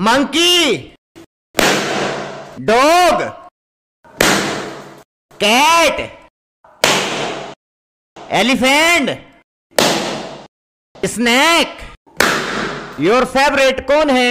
Monkey dog cat elephant snake your favourite कौन है?